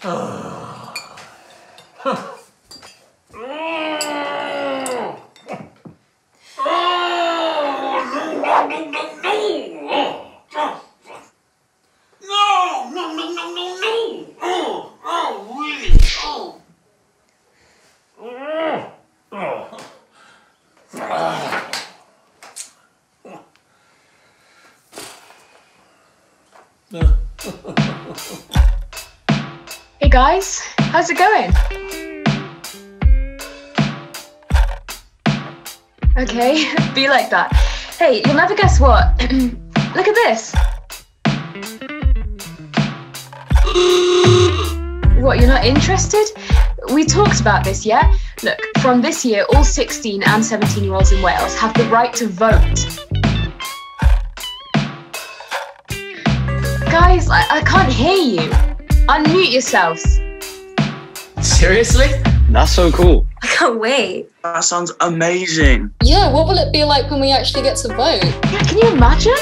No, Hey guys, how's it going? Okay, be like that. Hey, you'll never guess what. Look at this. What, you're not interested? We talked about this, yeah? Look, from this year, all 16 and 17 year olds in Wales have the right to vote. Guys, I, I can't hear. Unmute yourselves. Seriously? That's so cool. I can't wait. That sounds amazing. Yeah, what will it be like when we actually get to vote? Yeah, can you imagine?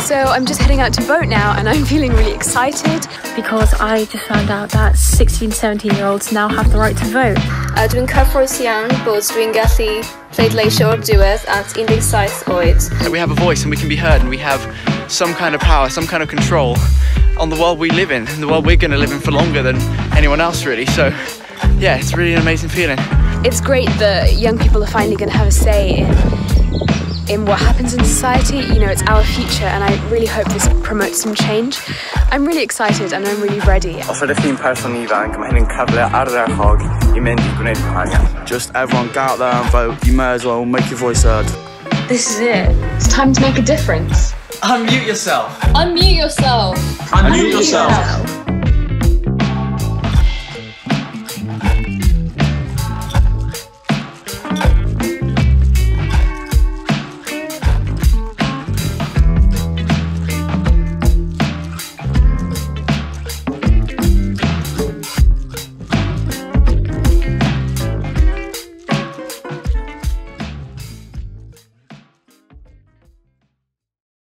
So I'm just heading out to vote now and I'm feeling really excited. because I just found out that 16, 17 year olds now have the right to vote. Uh, dwi'n cyffroes iawn bod dwi'n gallu pleidleisio o'r diwedd at 17 oed. We have a voice and we can be heard and we have some kind of power, some kind of control on the world we live in, and the world we're going to live in for longer than anyone else, really. So, yeah, it's really an amazing feeling. It's great that young people are finally going to have a say in in what happens in society. You know, it's our future and I really hope this promotes some change. I'm really excited and I'm really ready. Os ydych chi'n person ifanc, mae hyn yn cyfle ardderchog i mynd i gwneud gwahaniaeth. Just everyone get out there and vote. You may as well make your voice heard. This is it. It's time to make a difference. Unmute yourself. Unmute yourself. Unmute yourself. Unmute yourself.